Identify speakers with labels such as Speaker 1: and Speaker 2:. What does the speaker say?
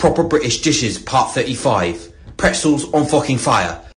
Speaker 1: Proper British Dishes Part 35. Pretzels on fucking fire.